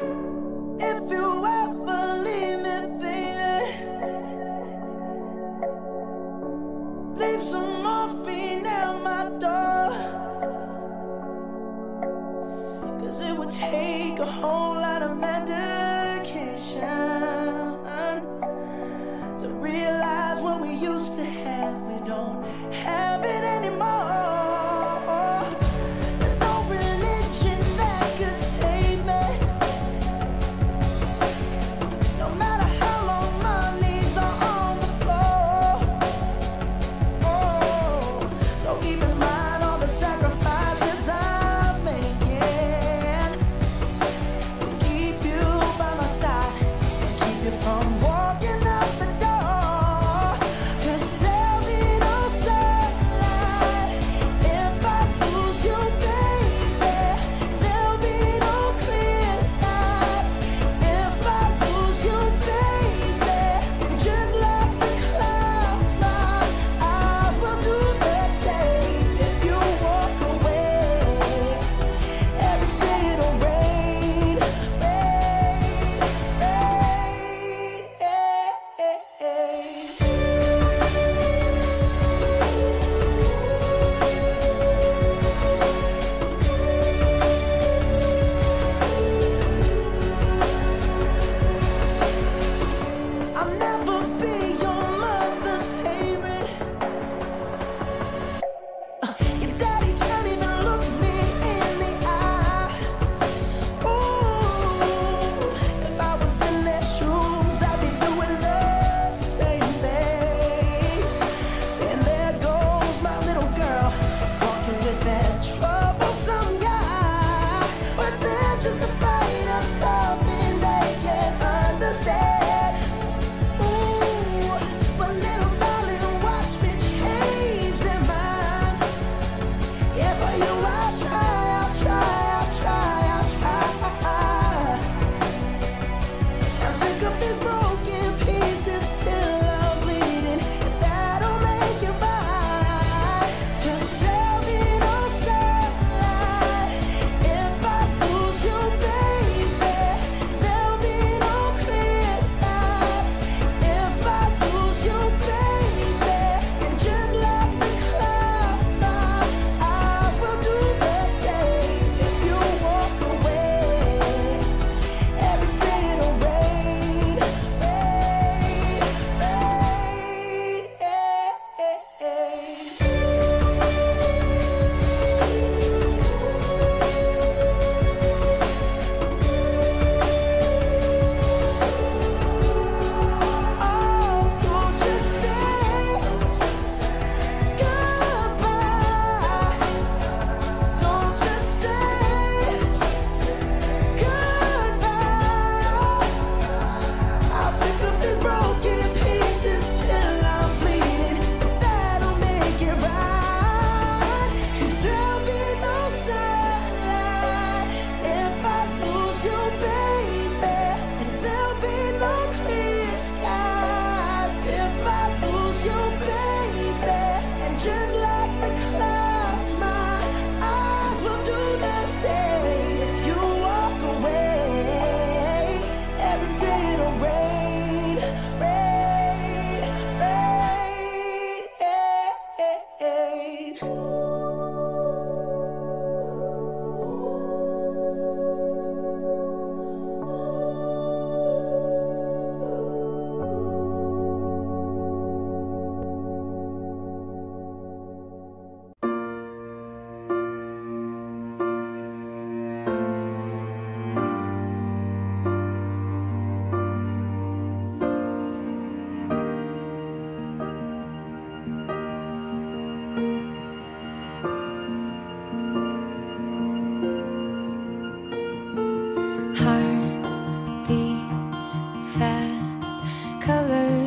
If you ever leave me, baby, leave some morphine at my door. Cause it would take a home.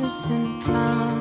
lives and drowns.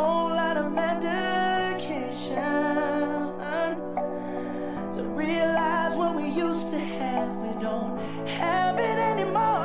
whole lot of medication to realize what we used to have. We don't have it anymore.